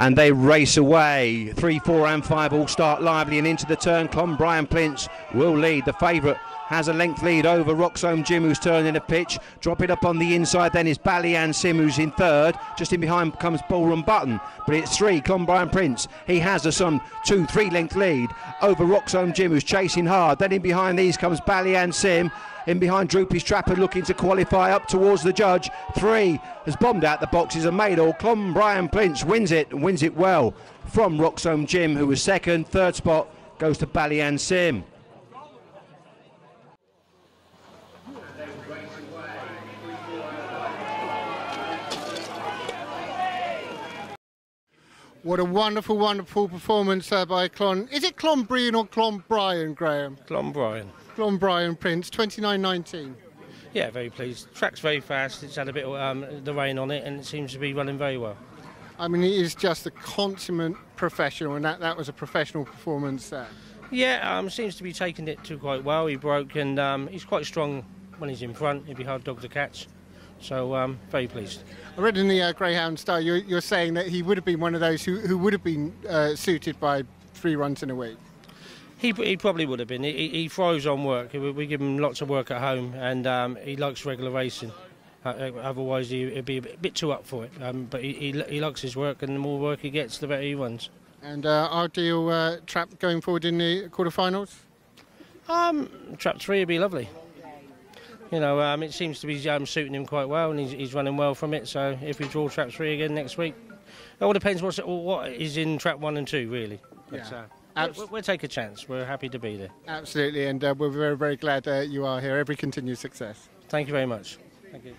and they race away. Three, four, and five all start lively and into the turn. Clonbrien Prince will lead. The favourite has a length lead over Roxholm Jim, who's turning the pitch. Dropping it up on the inside then is Ballyan Sim, who's in third. Just in behind comes Ballroom Button, but it's three. Clonbrien Prince, he has a some two, three length lead over Roxholm Jim, who's chasing hard. Then in behind these comes Ballyan Sim. In behind Droopy's Trapper looking to qualify up towards the judge. Three has bombed out the boxes and made all. Clonbrien Prince wins it and wins it well from Roxholm Jim, who was second. Third spot goes to Ballyan Sim. What a wonderful, wonderful performance uh, by Clon. Is it Clonbrien or Clonbrien, Graham? Clonbrien. Clonbrien Prince, 29.19. Yeah, very pleased. Track's very fast. It's had a bit of um, the rain on it, and it seems to be running very well. I mean, he is just a consummate professional, and that, that was a professional performance there. Yeah, um, seems to be taking it to quite well. He broke, and um, he's quite strong when he's in front. He'd be hard dog to catch. So, um, very pleased. I read in the uh, Greyhound Star you're, you're, saying that he would have been one of those who, who would have been uh, suited by three runs in a week. He, he probably would have been. He, he thrives on work. We give him lots of work at home, and um, he likes regular racing. Uh, uh otherwise, he, would be a bit too up for it. Um, but he, he, he, likes his work, and the more work he gets, the better he runs. And uh, ideal uh, trap going forward in the quarterfinals? Um, trap three would be lovely you know, um, it seems to be um, suiting him quite well, and he's, he's, running well from it. So if we draw trap three again next week, it all depends what's, what is in trap one and two, really. But, yeah. Uh, Abs- we'll, we'll, take a chance. We're happy to be there. Absolutely, and uh, we're very, very glad that you are here. Every continued success. Thank you very much. Thank you.